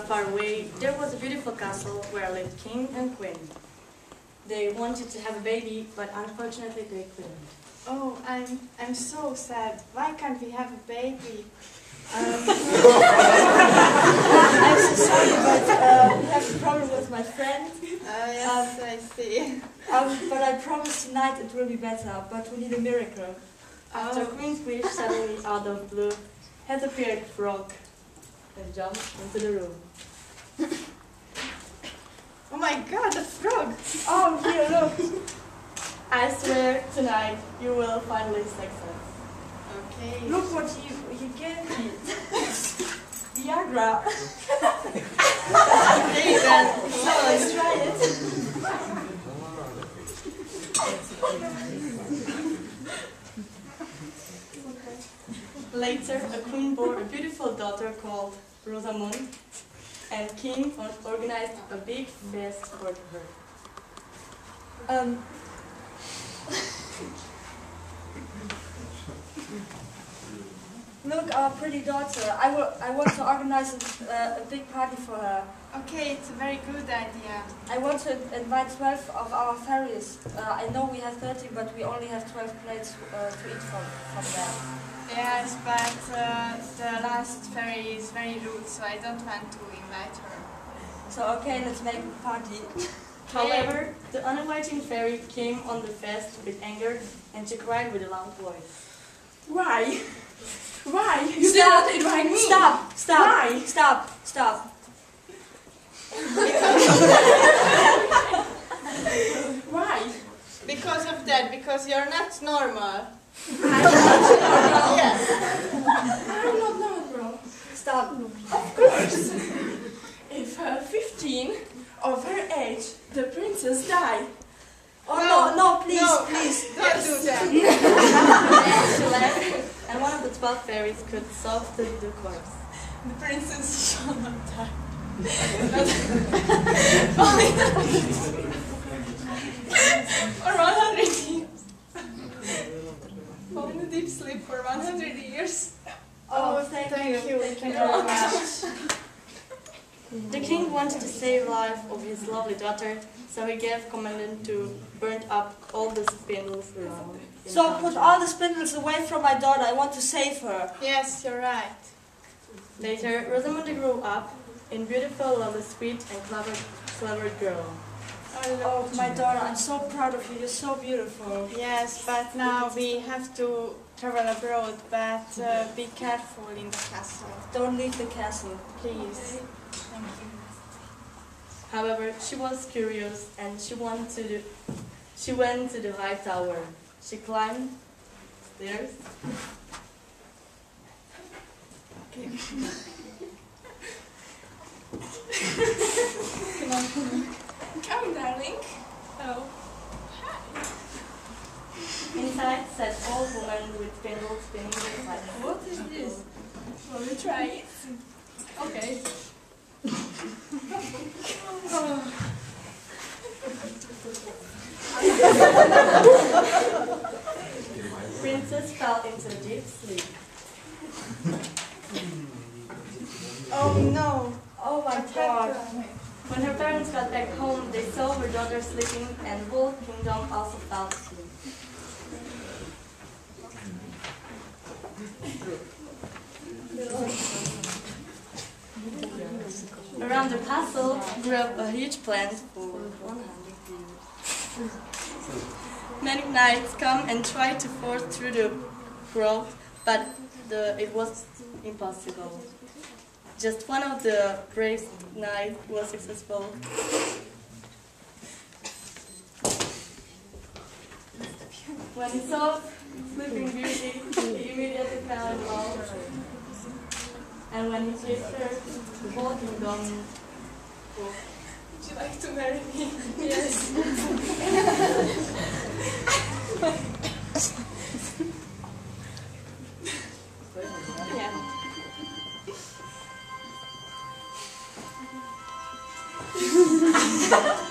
Far away, there was a beautiful castle where lived king and queen. They wanted to have a baby, but unfortunately they couldn't. Oh, I'm I'm so sad. Why can't we have a baby? Um, I'm so sorry, but uh, we have a problem with my friend. Oh yes, I see. Um, but I promise tonight it will be better. But we need a miracle. After Oh. Queen's wish, suddenly out of blue, had appeared frog and jumped into the room. Oh my God, a frog! Oh, here, look. I swear tonight you will finally success. Okay. Look what you you gave me. Viagra. Okay then. So let's try it. Later, a queen bore a beautiful daughter called Rosamund, and king organized a big feast for her. Um. Look, our pretty daughter. I will. I want to organize a, uh, a big party for her. Okay, it's a very good idea. I want to invite 12 of our fairies. Uh, I know we have 30, but we only have 12 plates uh, to eat from, from there. Yes, but uh, the last fairy is very rude, so I don't want to invite her. So, okay, let's make a party. However, the uninviting fairy came on the feast with anger, and she cried with a loud voice. Why? Why? You Stop. didn't invite me. Stop! Stop! Why? Stop! Stop! Why? Because of that, because you're not normal. Yes. I'm not normal. Stop! Of course. if her 15 of her age, the princess die. Oh No, no, no, please, no. please. Don't do that. And one of the twelve fairies could solve the, the corpse. The princess shall not die. for 100 years. Fall in a deep sleep for 100 um, years. Oh, oh thank, you. Thank you very much. The king wanted to save the life of his lovely daughter, so he gave command to burn up all the spindles around. So town. put all the spindles away from my daughter. I want to save her. Yes, you're right. Later, Rosamund grew up in beautiful, lovely, sweet, and clever, clever girl. Oh, my daughter, I'm so proud of you. You're so beautiful. Yes, but now we have to travel abroad, but uh, be careful in the castle, Don't leave the castle. please. Thank you. However, she was curious and she went to the she went to the high tower. She climbed stairs. Come, darling. Oh. Inside sat old woman with spindles spinning inside. What is this? Will you try it? Okay. Princess fell into deep sleep. Oh no. Oh my god. When her parents got back home, they saw her daughter sleeping and the whole kingdom also fell asleep. Around the castle grew up a huge plant for 100 years. Many knights come and try to force through the growth, but the, it was impossible. Just one of the brave knights was successful. When he saw Sleeping Beauty, he immediately fell in love. And when he kissed her, the whole kingdom Would you like to marry me? Yes. yeah.